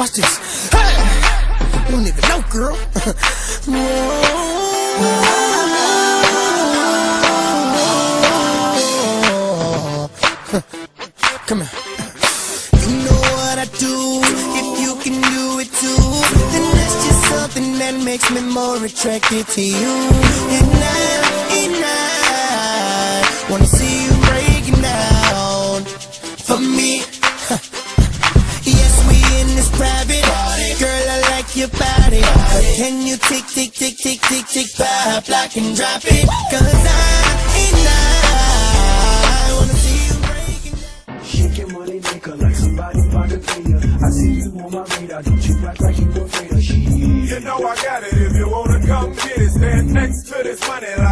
Watch this. Hey! You don't even know, girl. Come here. You know what I do. If you can do it too, then that's just something that makes me more attracted to you. And I, and I wanna see you breaking down for me. Your body. But can you tick, tick, tick, tick, tick, tick, pop, lock and drop it? Cause I, and I wanna see you breaking down. Shaking money maker like somebody about to pay ya. I see you on my radar, don't you act like you afraid of shit. You know I got it if you wanna come get it. Stand next to this money like, hey.